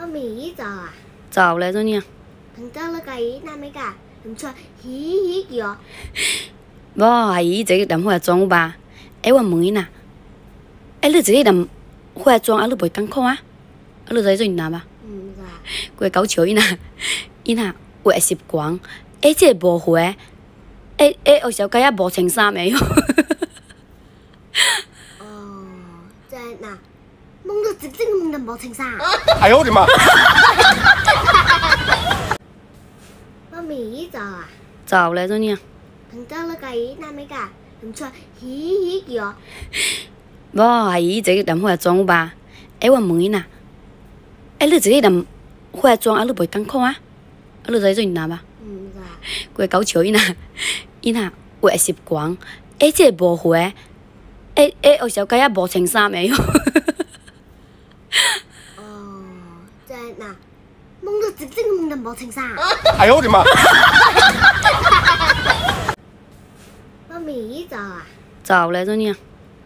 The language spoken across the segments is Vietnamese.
妈咪就啊，早咧做呢？等到了个那咩噶，唔错，嘻嘻叫，无系伊这个人回来装吧？诶我问伊呐，诶你这个人回来装啊？你袂艰苦啊？啊你知做伊哪吧？唔知，过搞笑伊呐，伊呐有习惯，诶这个无回，诶诶有 mông được chính sinh mình đầm bỏ thành ra ai hốt thì mà mà mì giờ à giờ lại rồi nha thằng cha là cái nam ấy cả làm cho hí hí kìa bố hãy chỉ đầm hoa trang ba em còn mừng nè em lựa chỉ đầm hoa trang em lựa bởi căng không á em lựa giấy rồi nè bà quê cáo chiếu nè nè quê sịp quảng em chỉ bỏ hoa em em ở sau cái bỏ thành ra mày 呐，懵到直接懵到冇穿衫。哎呦，我的妈！咪在啊？在嘞，做你啊。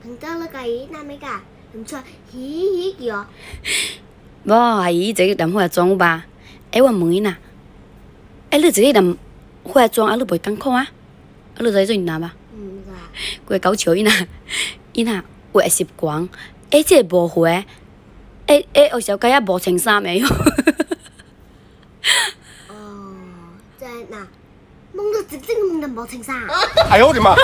听到老家那咩噶？唔错，嘻嘻叫。唔，系伊一日等化妆吧？诶，我问伊呐，诶，你一日等化妆啊？你袂艰苦啊？啊，你知做伊呐无？唔知。怪搞笑伊呐，伊呐坏习惯，一切无回。诶诶，有小候佮无穿衫诶！哦，即哪懵到直接懵到无穿衫！哎呦，我的妈！